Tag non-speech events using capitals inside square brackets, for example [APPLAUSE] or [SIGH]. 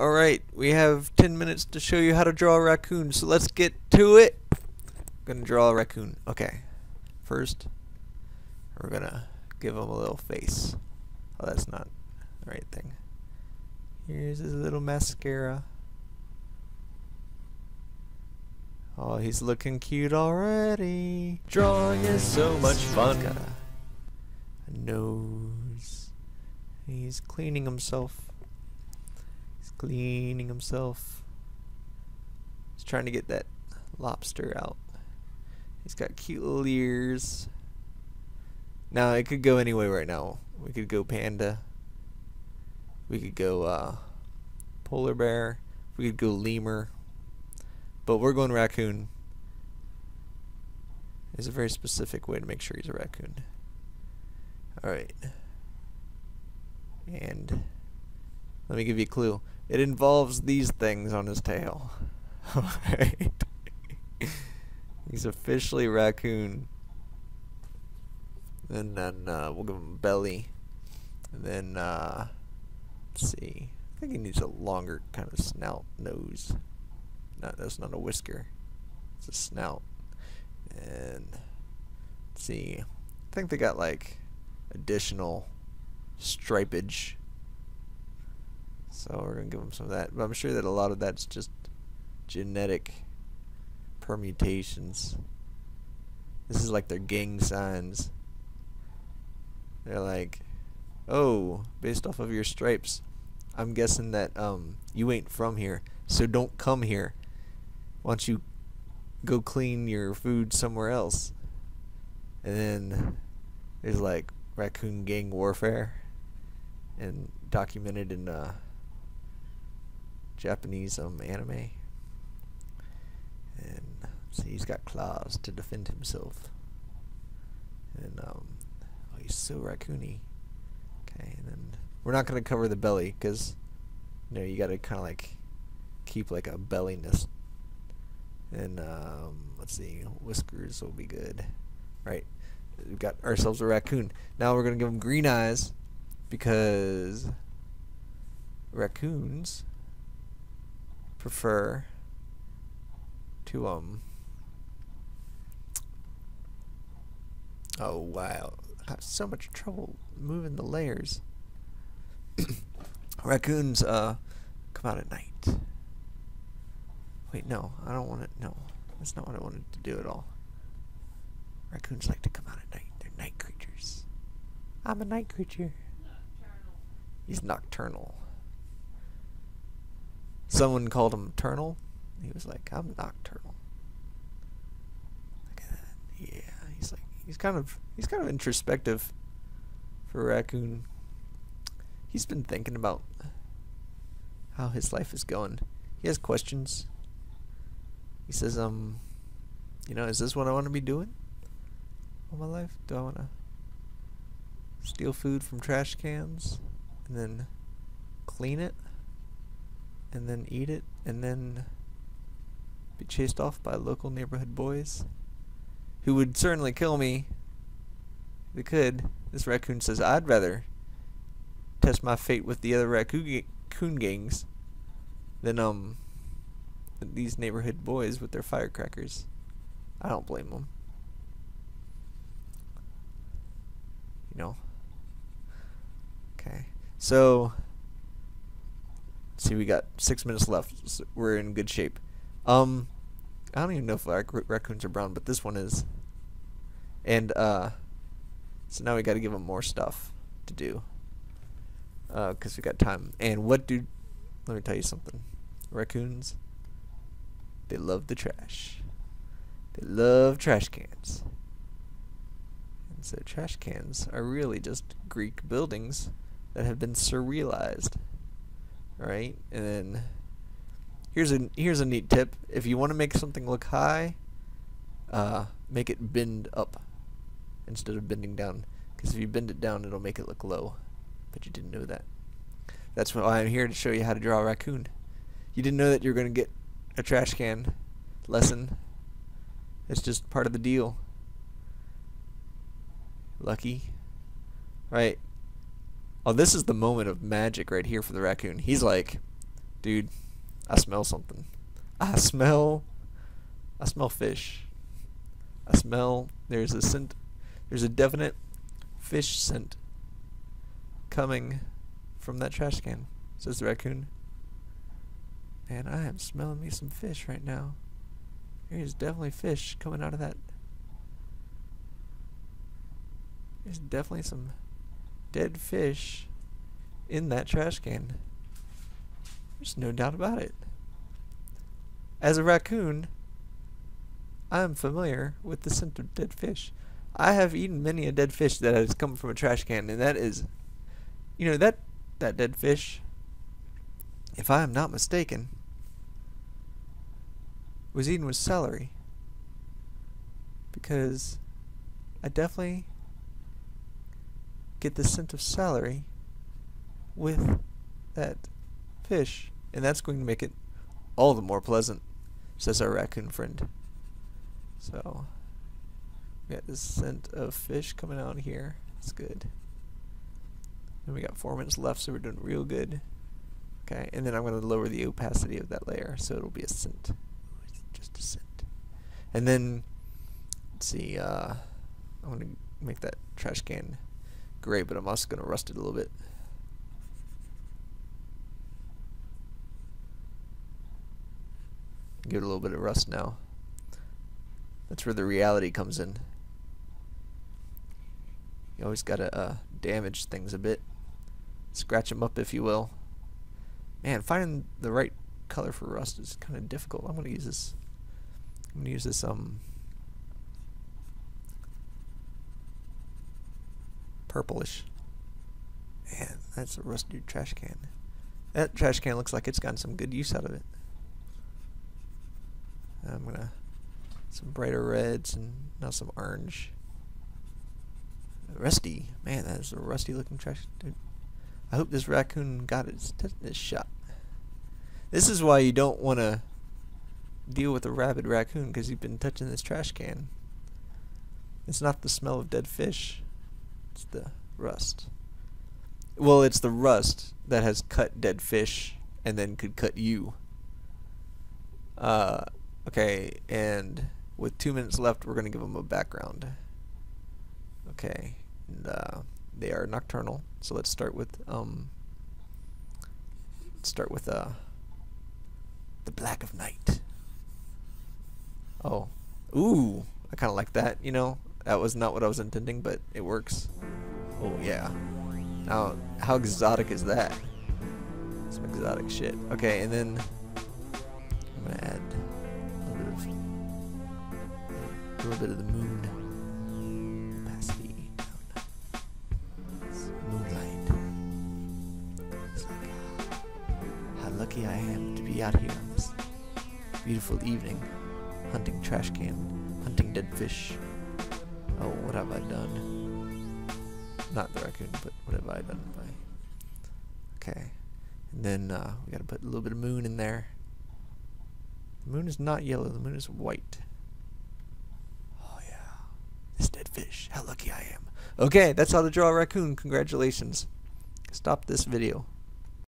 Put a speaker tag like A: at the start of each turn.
A: Alright, we have 10 minutes to show you how to draw a raccoon, so let's get to it. I'm gonna draw a raccoon. Okay. First, we're gonna give him a little face. Oh, that's not the right thing. Here's his little mascara. Oh, he's looking cute already. Drawing is so much fun. Got a, a nose. He's cleaning himself. Cleaning himself. He's trying to get that lobster out. He's got cute little ears. Now, it could go anyway right now. We could go panda. We could go uh, polar bear. We could go lemur. But we're going raccoon. There's a very specific way to make sure he's a raccoon. Alright. And let me give you a clue. It involves these things on his tail. [LAUGHS] Alright. he's officially raccoon. And then uh, we'll give him belly. And then, uh, let's see. I think he needs a longer kind of snout nose. Not that's not a whisker. It's a snout. And see. I think they got like additional stripage. So we're gonna give them some of that. But I'm sure that a lot of that's just genetic permutations. This is like their gang signs. They're like, oh, based off of your stripes, I'm guessing that um you ain't from here, so don't come here. Why don't you go clean your food somewhere else? And then there's like raccoon gang warfare and documented in uh, Japanese um anime. And see he's got claws to defend himself. And um oh he's so raccoony. Okay, and then we're not gonna cover the belly because you know you gotta kinda like keep like a belliness and um, let's see, whiskers will be good. Right. We've got ourselves a raccoon. Now we're to give him green eyes because raccoons prefer to um oh wow I have so much trouble moving the layers [COUGHS] raccoons uh come out at night Wait, no, I don't want it. No, that's not what I wanted to do at all. Raccoons like to come out at night. They're night creatures. I'm a night creature. Nocturnal. He's nocturnal. Someone called him Turnal. He was like, I'm nocturnal. Look at that. Yeah, he's like, he's kind of, he's kind of introspective for raccoon. He's been thinking about how his life is going. He has questions he says, um, you know, is this what I want to be doing all my life? Do I want to steal food from trash cans and then clean it and then eat it and then be chased off by local neighborhood boys who would certainly kill me if they could. This raccoon says, I'd rather test my fate with the other raccoon gangs than, um, these neighborhood boys with their firecrackers. I don't blame them. You know. Okay. So, see, we got six minutes left. So we're in good shape. Um, I don't even know if rac raccoons are brown, but this one is. And, uh, so now we got to give them more stuff to do. Uh, because we got time. And what do, let me tell you something. Raccoons they love the trash. They love trash cans. And so trash cans are really just Greek buildings that have been surrealized. Right? And then here's a here's a neat tip. If you want to make something look high, uh, make it bend up instead of bending down. Because if you bend it down, it'll make it look low. But you didn't know that. That's why I'm here to show you how to draw a raccoon. You didn't know that you're going to get a trash can lesson. It's just part of the deal. Lucky. Right. Oh, this is the moment of magic right here for the raccoon. He's like, Dude, I smell something. I smell I smell fish. I smell there's a scent there's a definite fish scent coming from that trash can, says the raccoon. And I am smelling me some fish right now. There's definitely fish coming out of that. There's definitely some dead fish in that trash can. There's no doubt about it. As a raccoon, I am familiar with the scent of dead fish. I have eaten many a dead fish that has come from a trash can, and that is, you know, that that dead fish, if I am not mistaken, was eaten with celery. Because I definitely get the scent of celery with that fish, and that's going to make it all the more pleasant, says our raccoon friend. So, we got this scent of fish coming out here. It's good. And we got four minutes left, so we're doing real good. Okay, and then I'm going to lower the opacity of that layer, so it'll be a scent. Just a scent. And then, let's see, uh, I'm going to make that trash can gray, but I'm also going to rust it a little bit. Give it a little bit of rust now. That's where the reality comes in. You always gotta uh, damage things a bit. Scratch them up, if you will. Man, finding the right color for rust is kind of difficult. I'm gonna use this. I'm gonna use this um purplish. Man, that's a rusty trash can. That trash can looks like it's gotten some good use out of it. I'm gonna some brighter reds and now some orange. Rusty, man, that is a rusty looking trash. Dude. I hope this raccoon got its tetanus shot. This is why you don't want to deal with a rabid raccoon because you've been touching this trash can. It's not the smell of dead fish. It's the rust. Well, it's the rust that has cut dead fish and then could cut you. Uh, okay, and with two minutes left, we're going to give them a background. Okay, and uh, they are nocturnal. So let's start with um, start with uh, the black of night. Oh, ooh, I kind of like that. You know, that was not what I was intending, but it works. Oh yeah. Now, how exotic is that? Some exotic shit. Okay, and then I'm gonna add a little bit of a little bit of the moon moonlight. Ah, how lucky I am to be out here on this beautiful evening, hunting trash can, hunting dead fish. Oh, what have I done? Not the raccoon, but what have I done? By okay, and then uh, we got to put a little bit of moon in there. The moon is not yellow. The moon is white. Oh yeah, this dead fish. How lucky I am. Okay, that's how to draw a raccoon. Congratulations. Stop this video.